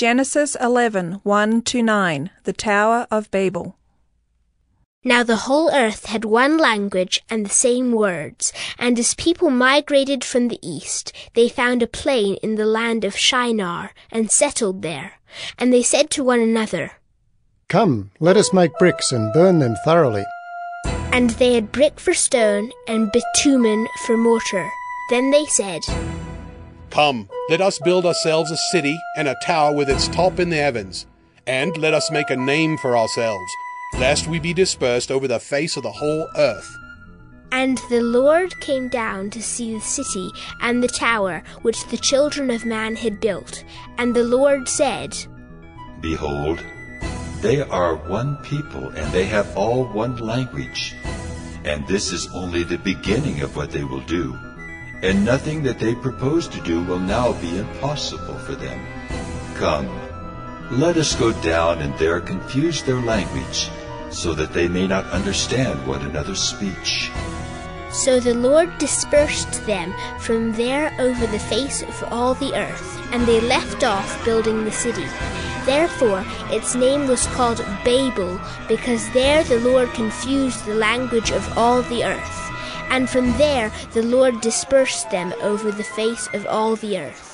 Genesis 11 1 to 9 The Tower of Babel. Now the whole earth had one language and the same words, and as people migrated from the east, they found a plain in the land of Shinar, and settled there. And they said to one another, Come, let us make bricks and burn them thoroughly. And they had brick for stone, and bitumen for mortar. Then they said, Come, let us build ourselves a city and a tower with its top in the heavens, and let us make a name for ourselves, lest we be dispersed over the face of the whole earth. And the Lord came down to see the city and the tower which the children of man had built. And the Lord said, Behold, they are one people, and they have all one language. And this is only the beginning of what they will do. And nothing that they propose to do will now be impossible for them. Come, let us go down and there confuse their language, so that they may not understand one another's speech. So the Lord dispersed them from there over the face of all the earth, and they left off building the city. Therefore its name was called Babel, because there the Lord confused the language of all the earth. And from there the Lord dispersed them over the face of all the earth.